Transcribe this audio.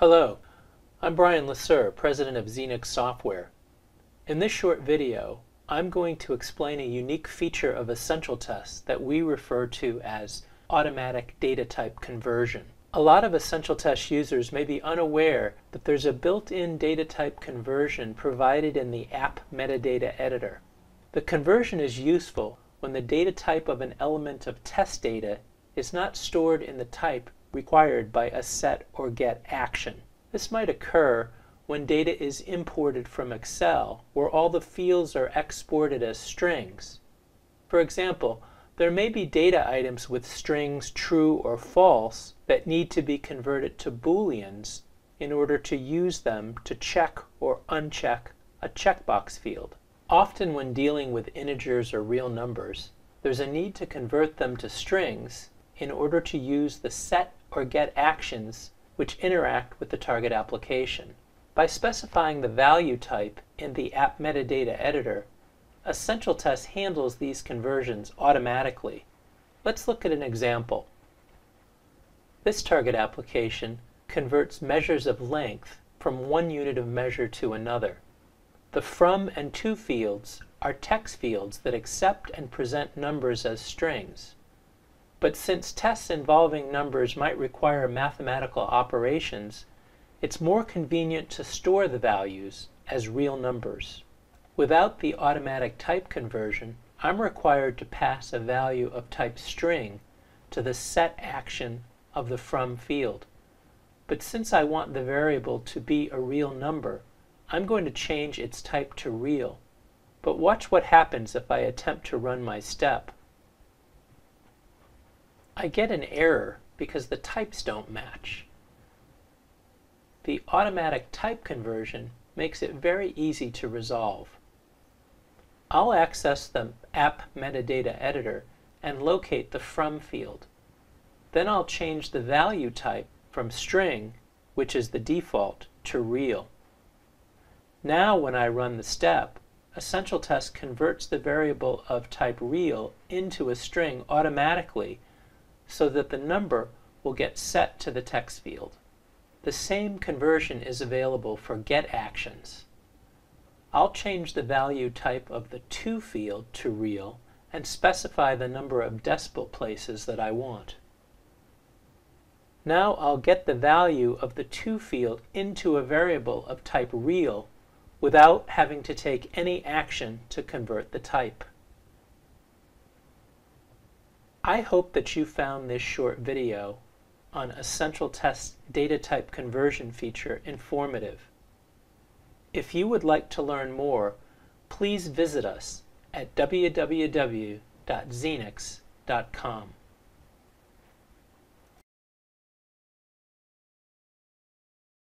Hello, I'm Brian LeSuer, President of Zeenyx Software. In this short video, I'm going to explain a unique feature of AscentialTest that we refer to as automatic data type conversion. A lot of AscentialTest users may be unaware that there's a built-in data type conversion provided in the app metadata editor. The conversion is useful when the data type of an element of test data is not stored in the type required by a set or get action. This might occur when data is imported from Excel, where all the fields are exported as strings. For example, there may be data items with strings true or false that need to be converted to booleans in order to use them to check or uncheck a checkbox field. Often when dealing with integers or real numbers, there's a need to convert them to strings in order to use the set or get actions which interact with the target application. By specifying the value type in the app metadata editor, AscentialTest handles these conversions automatically. Let's look at an example. This target application converts measures of length from one unit of measure to another. The from and to fields are text fields that accept and present numbers as strings. But since tests involving numbers might require mathematical operations, it's more convenient to store the values as real numbers. Without the automatic type conversion, I'm required to pass a value of type string to the set action of the from field. But since I want the variable to be a real number, I'm going to change its type to real. But watch what happens if I attempt to run my step. I get an error because the types don't match. The automatic type conversion makes it very easy to resolve. I'll access the app metadata editor and locate the from field. Then I'll change the value type from string, which is the default, to real. Now when I run the step, AscentialTest converts the variable of type real into a string automatically so that the number will get set to the text field. The same conversion is available for get actions. I'll change the value type of the to field to real and specify the number of decimal places that I want. Now I'll get the value of the to field into a variable of type real without having to take any action to convert the type. I hope that you found this short video on AscentialTest data type conversion feature informative. If you would like to learn more, please visit us at www.zeenyx.com.